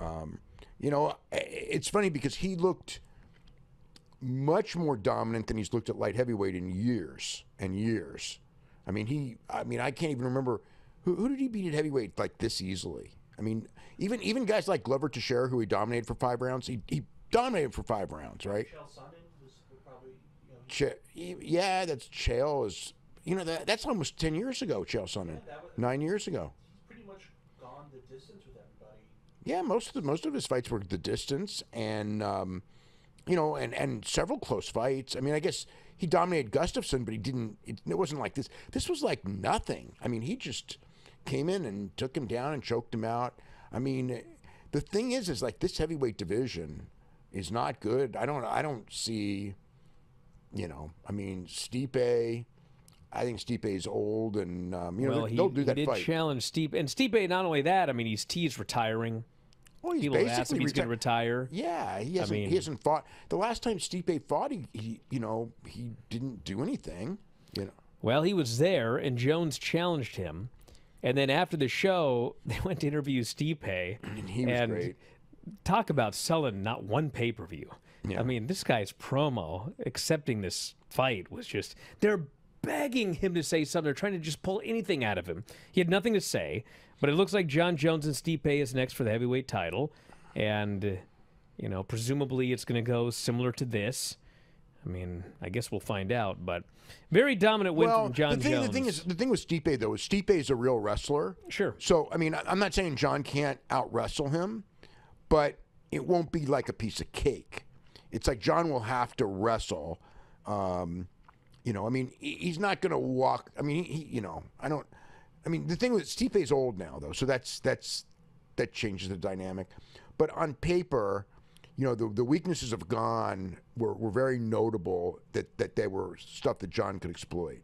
Um, you know, it's funny because he looked much more dominant than he's looked at light heavyweight in years and years. I mean, he. I mean, I can't even remember who, who did he beat at heavyweight like this easily. I mean, even even guys like Glover Teixeira, who he dominated for five rounds, he, he dominated for five rounds, right? Chael Sonnen was probably, you know, Ch- yeah, that's Chael is. You know that that's almost ten years ago. Chael Sonnen, was- nine years ago. he's pretty much gone the distance. Yeah, most of the, most of his fights were the distance, and um, you know, and and several close fights. I mean, I guess he dominated Gustafsson, but he didn't. It, it wasn't like this. This was like nothing. I mean, he just came in and took him down and choked him out. I mean, the thing is, is like this heavyweight division is not good. I don't. I don't see. You know, I mean, Stipe. I think Stipe is old, and um, you know well, they'll- he, do he that did fight. challenge Stipe, and Stipe. Not only that, I mean, he's teased retiring. Well, he's People basically he's going to retire. Yeah, he hasn't. mean- he hasn't fought. The last time Stipe fought, he, he, you know, he didn't do anything. You know, Well, he was there, and Jones challenged him. And then after the show, they went to interview Stipe. and he was and great. talk about selling not one pay per view. Yeah. I mean, this guy's promo accepting this fight was just they're begging him to say something. They're trying to just pull anything out of him. He had nothing to say, but it looks like Jon Jones and Stipe is next for the heavyweight title, and you know, presumably it's going to go similar to this. I mean, I guess we'll find out, but very dominant win Well, from Jon the thing, Jones. the thing is, the thing with Stipe though is Stipe is a real wrestler. Sure. So I mean, I'm not saying Jon can't out wrestle him, but it won't be like a piece of cake. It's like Jon will have to wrestle. Um, you know, I mean, he- he's not going to walk. I mean, he, you know, I don't. I mean, the thing with Stipe's old now though, so that's that's that changes the dynamic. But on paper, you know, the the weaknesses of Gane were, were very notable that that they were stuff that Jon could exploit.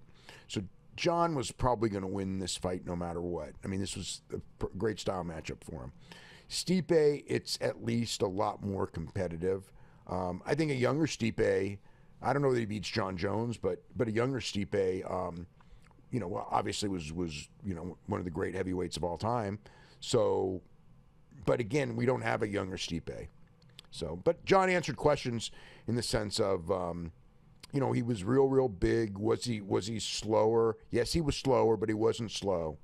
So Jon was probably going to win this fight no matter what. I mean, this was a great style matchup for him. Stipe, it's at least a lot more competitive. Um, I think a younger Stipe, I don't know that he beats Jon Jones, but but a younger Stipe, um, you know, obviously was was you know one of the great heavyweights of all time. So, but again, we don't have a younger Stipe. So, but Jon answered questions in the sense of, um, you know, he was real, real big. Was he was he slower? Yes, he was slower, but he wasn't slow.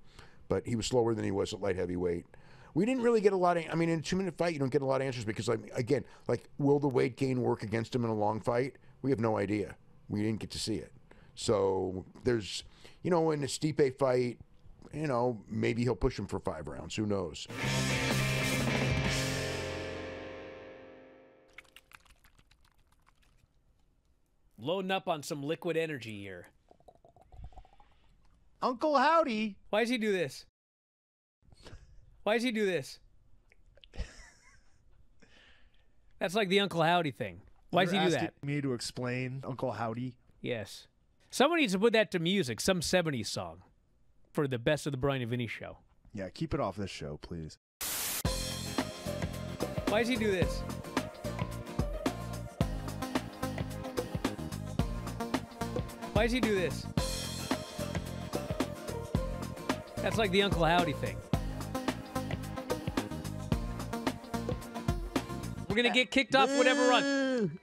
But he was slower than he was at light heavyweight. We didn't really get a lot of. I mean, in a two minute fight, you don't get a lot of answers because, like, again, like, will the weight gain work against him in a long fight? We have no idea. We didn't get to see it. So there's, you know, in a Stipe fight, you know, maybe he'll push him for five rounds. Who knows? Loading up on some liquid energy here. Uncle Howdy. Why does he do this? Why does he do this? That's like the Uncle Howdy thing. Why does he do that? Me to explain Uncle Howdy. Yes. Someone needs to put that to music, some 70s song for the best of the Bryan and Vinny show. Yeah, keep it off this show, please. Why does he do this? Why does he do this? That's like the Uncle Howdy thing. We're gonna get kicked off whatever run.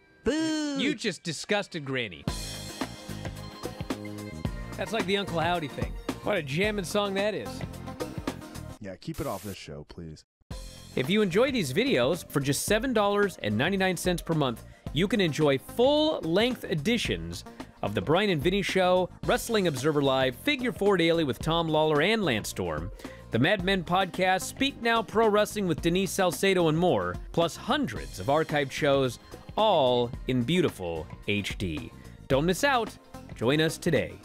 You just disgusted Granny. That's like the Uncle Howdy thing. What a jamming song that is. Yeah, keep it off this show, please. If you enjoy these videos, for just $7.99 per month, you can enjoy full length editions of The Bryan and Vinny Show, Wrestling Observer Live, Figure 4 Daily with Tom Lawler and Lance Storm, the Mad Men podcast, Speak Now Pro Wrestling with Denise Salcedo, and more, plus hundreds of archived shows, all in beautiful HD. Don't miss out. Join us today.